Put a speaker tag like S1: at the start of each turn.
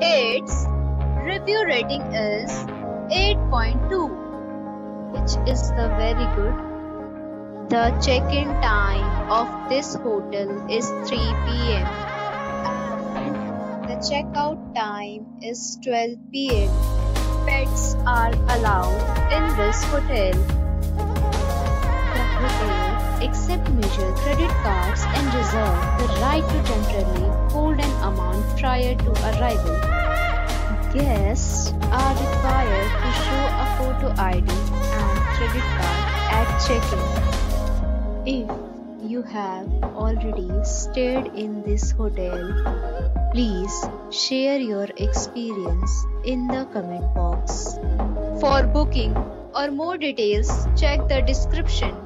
S1: Its review rating is 8.2, which is the very good. The check-in time of this hotel is 3 p.m. the checkout time is 12 p.m. Pets are allowed in this hotel. Credit cards and reserve the right to temporarily hold an amount prior to arrival. Guests are required to show a photo ID and credit card at check-in. If you have already stayed in this hotel, please share your experience in the comment box. For booking or more details, check the description.